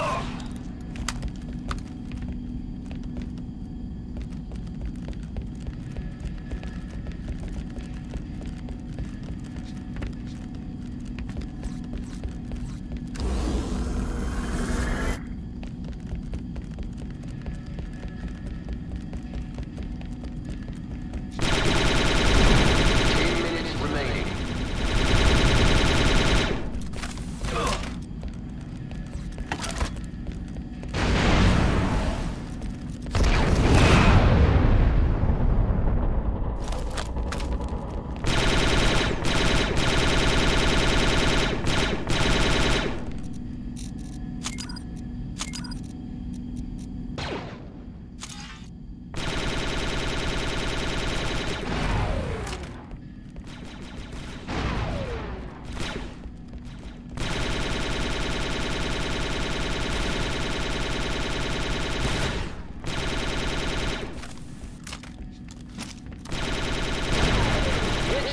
Ten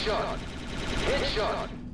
Headshot. Headshot.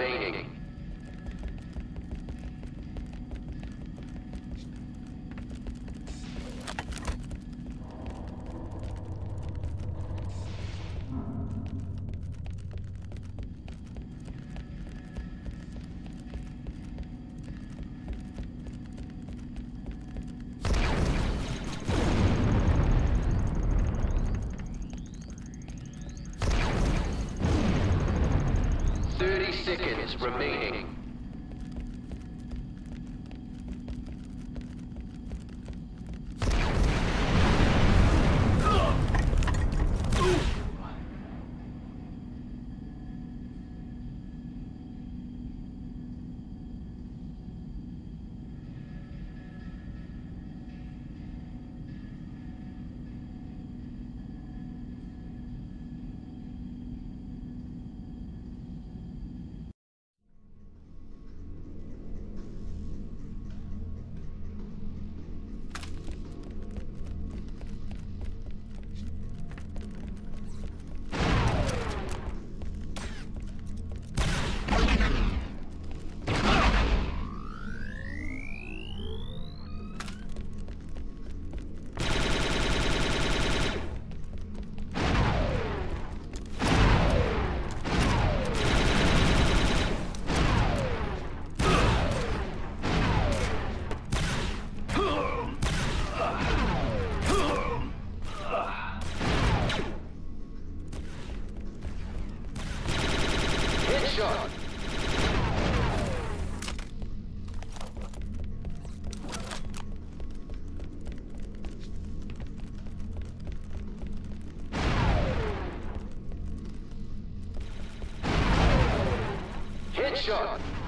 Remaining. Remaining. Headshot.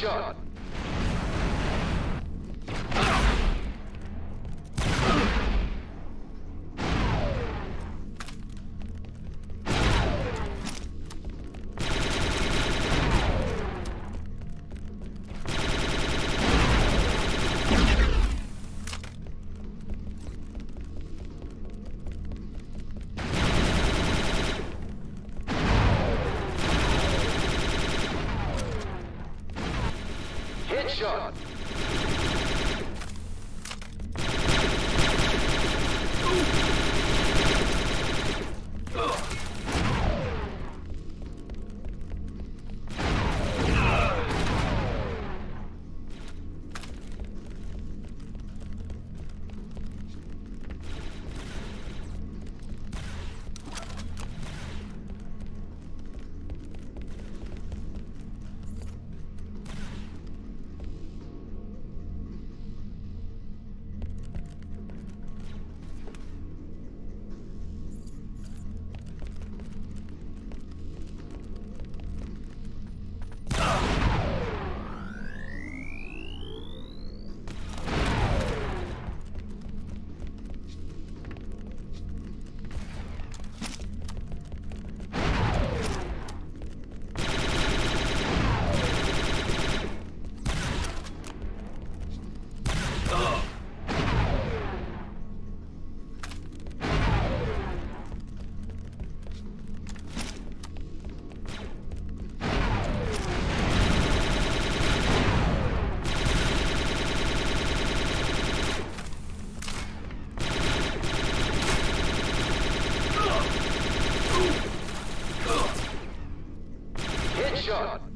Headshot. Headshot.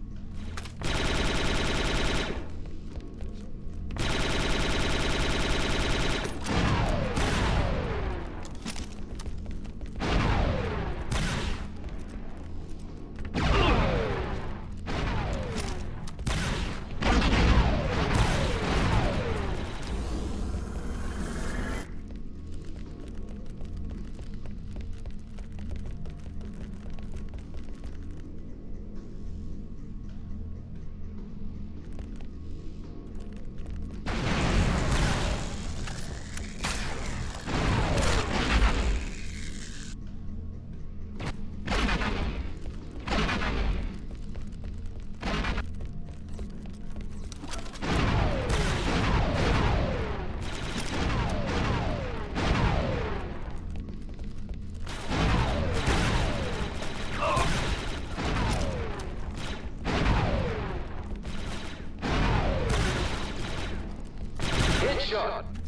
Headshot.